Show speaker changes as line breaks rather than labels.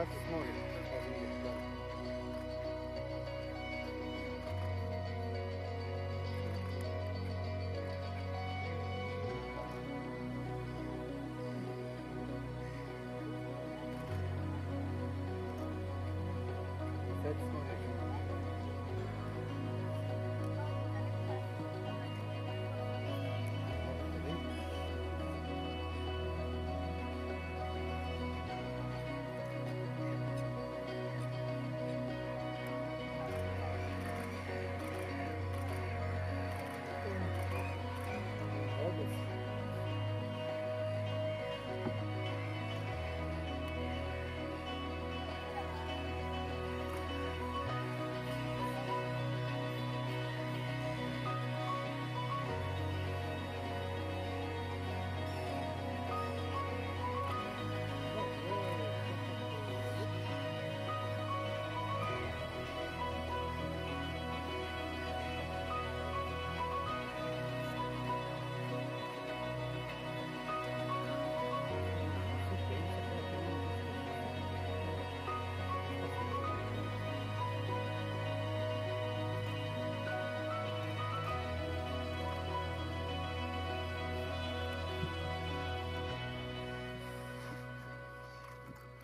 That's not it.